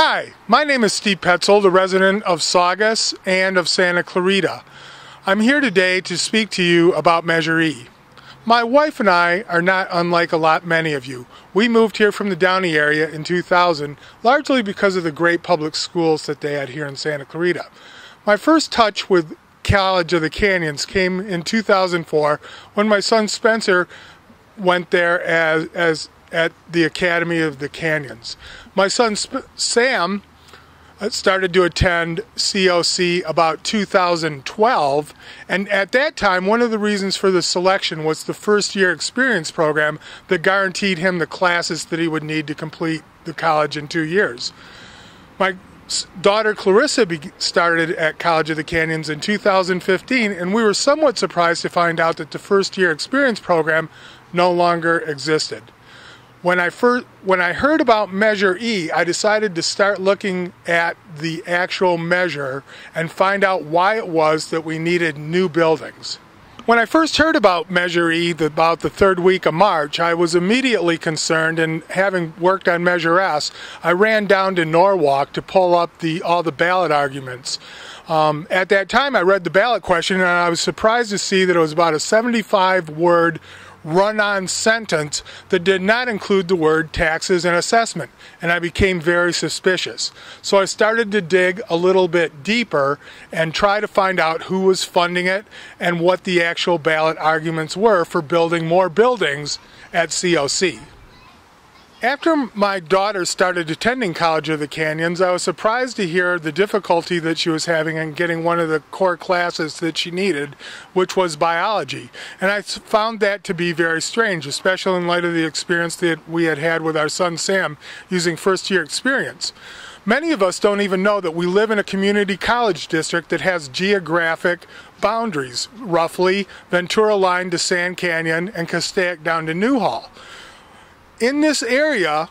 Hi, my name is Steve Petzold, a resident of Saugus and of Santa Clarita. I'm here today to speak to you about Measure E. My wife and I are not unlike a lot many of you. We moved here from the Downey area in 2000, largely because of the great public schools that they had here in Santa Clarita. My first touch with College of the Canyons came in 2004 when my son Spencer went there as, as at the Academy of the Canyons. My son Sam uh, started to attend COC about 2012, and at that time, one of the reasons for the selection was the first year experience program that guaranteed him the classes that he would need to complete the college in two years. My daughter Clarissa started at College of the Canyons in 2015, and we were somewhat surprised to find out that the first year experience program no longer existed when I first when I heard about Measure E, I decided to start looking at the actual measure and find out why it was that we needed new buildings. When I first heard about Measure E about the third week of March, I was immediately concerned and having worked on Measure S, I ran down to Norwalk to pull up the all the ballot arguments. Um, at that time, I read the ballot question and I was surprised to see that it was about a 75 word run on sentence that did not include the word taxes and assessment, and I became very suspicious. So I started to dig a little bit deeper and try to find out who was funding it and what the actual ballot arguments were for building more buildings at COC. After my daughter started attending College of the Canyons, I was surprised to hear the difficulty that she was having in getting one of the core classes that she needed, which was biology. And I found that to be very strange, especially in light of the experience that we had had with our son Sam using first year experience. Many of us don't even know that we live in a community college district that has geographic boundaries, roughly Ventura Line to Sand Canyon and Castaic down to Newhall in this area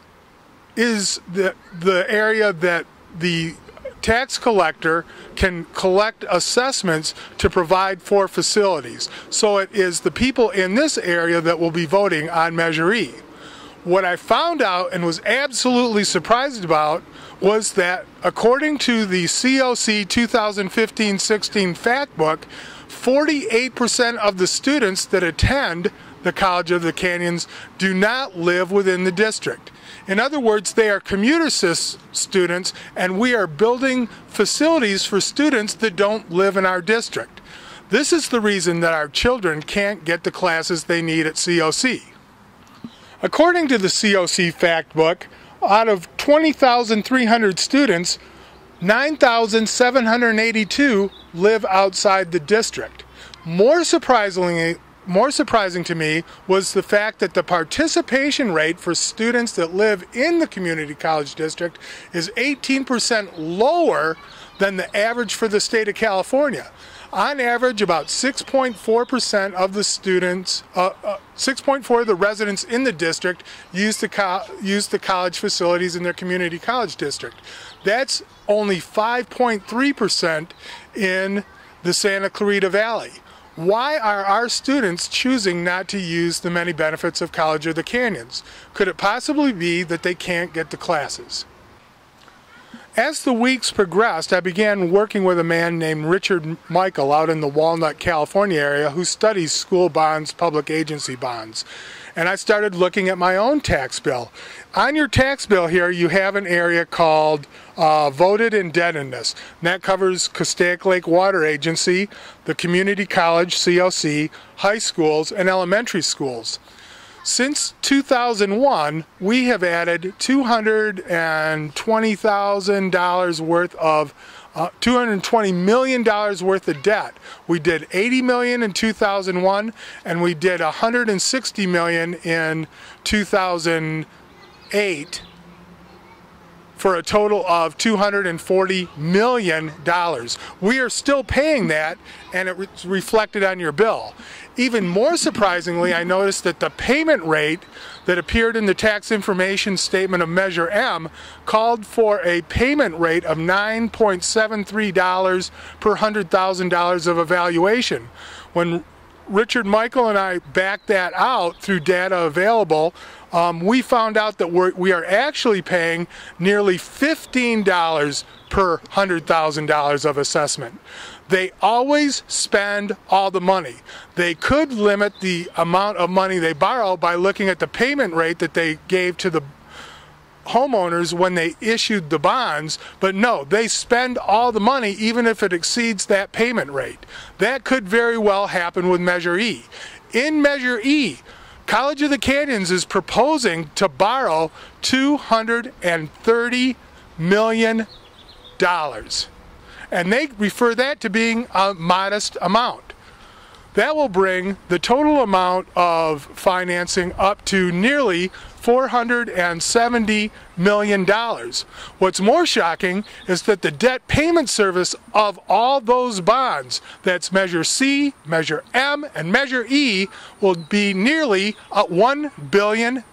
is the the area that the tax collector can collect assessments to provide for facilities. So it is the people in this area that will be voting on Measure E. What I found out and was absolutely surprised about was that according to the COC 2015-16 fact book, 48% of the students that attend the College of the Canyons do not live within the district. In other words, they are commuter students, and we are building facilities for students that don't live in our district. This is the reason that our children can't get the classes they need at COC. According to the COC fact book, out of 20,300 students, 9,782 live outside the district. More surprisingly, more surprising to me was the fact that the participation rate for students that live in the community college district is 18% lower than the average for the state of California. On average, about 6.4% of the students, uh, uh, 6.4 of the residents in the district use the, use the college facilities in their community college district. That's only 5.3% in the Santa Clarita Valley. Why are our students choosing not to use the many benefits of College of the Canyons? Could it possibly be that they can't get the classes? As the weeks progressed, I began working with a man named Richard Michael out in the Walnut, California area who studies school bonds, public agency bonds. And I started looking at my own tax bill. On your tax bill here, you have an area called uh, voted indebtedness. And that covers Castaic Lake Water Agency, the community college, COC, high schools, and elementary schools. Since 2001, we have added $220,000 worth of uh, 220 million dollars worth of debt. We did 80 million in 2001 and we did 160 million in 2008 for a total of $240 million. We are still paying that, and it's reflected on your bill. Even more surprisingly, I noticed that the payment rate that appeared in the tax information statement of Measure M called for a payment rate of $9.73 per $100,000 of evaluation, when Richard Michael and I backed that out through data available, um, we found out that we're, we are actually paying nearly $15 per $100,000 of assessment. They always spend all the money. They could limit the amount of money they borrow by looking at the payment rate that they gave to the homeowners when they issued the bonds, but no, they spend all the money even if it exceeds that payment rate. That could very well happen with Measure E. In Measure E, College of the Canyons is proposing to borrow $230 million. And they refer that to being a modest amount. That will bring the total amount of financing up to nearly $470 million. What's more shocking is that the debt payment service of all those bonds, that's Measure C, Measure M, and Measure E, will be nearly $1 billion.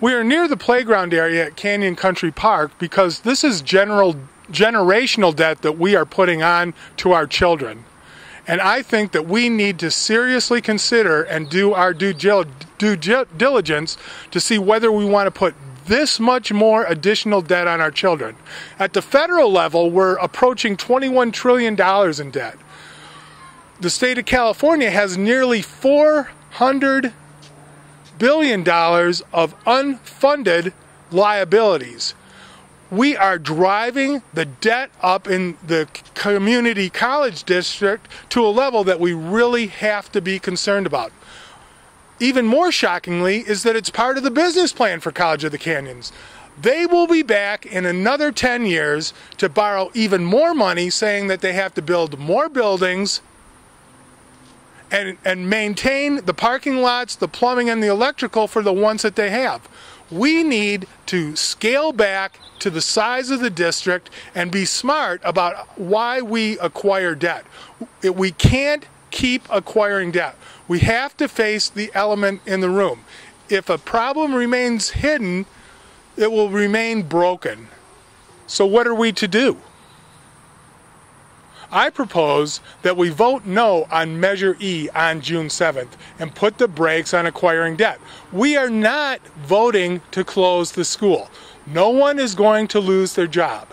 We are near the playground area at Canyon Country Park because this is general generational debt that we are putting on to our children. And I think that we need to seriously consider and do our due, due diligence to see whether we want to put this much more additional debt on our children. At the federal level, we're approaching $21 trillion in debt. The state of California has nearly $400 billion of unfunded liabilities we are driving the debt up in the community college district to a level that we really have to be concerned about. Even more shockingly is that it's part of the business plan for College of the Canyons. They will be back in another 10 years to borrow even more money, saying that they have to build more buildings and, and maintain the parking lots, the plumbing, and the electrical for the ones that they have. We need to scale back to the size of the district and be smart about why we acquire debt. We can't keep acquiring debt. We have to face the element in the room. If a problem remains hidden, it will remain broken. So, what are we to do? I propose that we vote no on Measure E on June 7th and put the brakes on acquiring debt. We are not voting to close the school. No one is going to lose their job.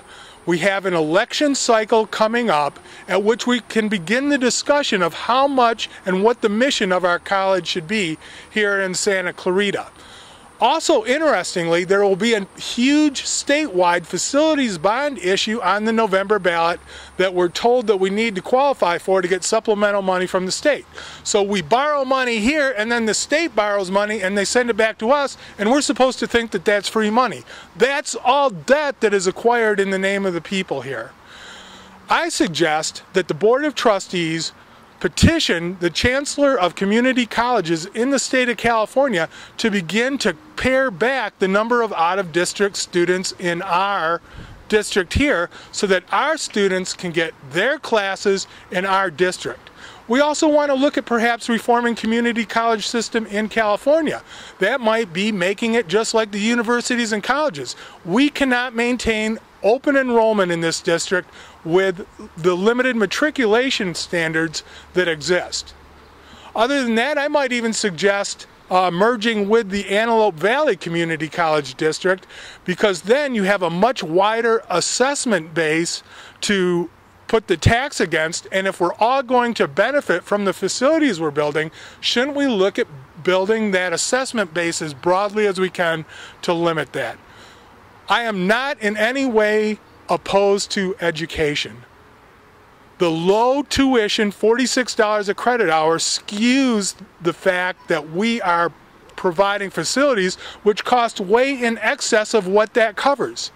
We have an election cycle coming up at which we can begin the discussion of how much and what the mission of our college should be here in Santa Clarita. Also, interestingly, there will be a huge statewide facilities bond issue on the November ballot that we're told that we need to qualify for to get supplemental money from the state. So we borrow money here, and then the state borrows money and they send it back to us, and we're supposed to think that that's free money. That's all debt that is acquired in the name of the people here. I suggest that the Board of Trustees petition the Chancellor of Community Colleges in the state of California to begin to pare back the number of out of district students in our district here so that our students can get their classes in our district. We also want to look at perhaps reforming community college system in California. That might be making it just like the universities and colleges. We cannot maintain open enrollment in this district with the limited matriculation standards that exist. Other than that, I might even suggest uh, merging with the Antelope Valley Community College District because then you have a much wider assessment base to put the tax against. And if we're all going to benefit from the facilities we're building, shouldn't we look at building that assessment base as broadly as we can to limit that? I am not in any way opposed to education. The low tuition, $46 a credit hour, skews the fact that we are providing facilities which cost way in excess of what that covers.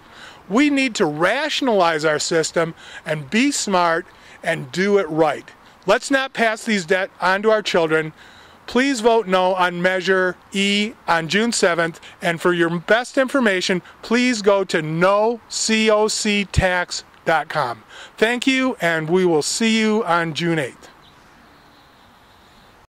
We need to rationalize our system and be smart and do it right. Let's not pass these debt on to our children. Please vote no on Measure E on June 7th. And for your best information, please go to nococtax.com. Thank you, and we will see you on June 8th.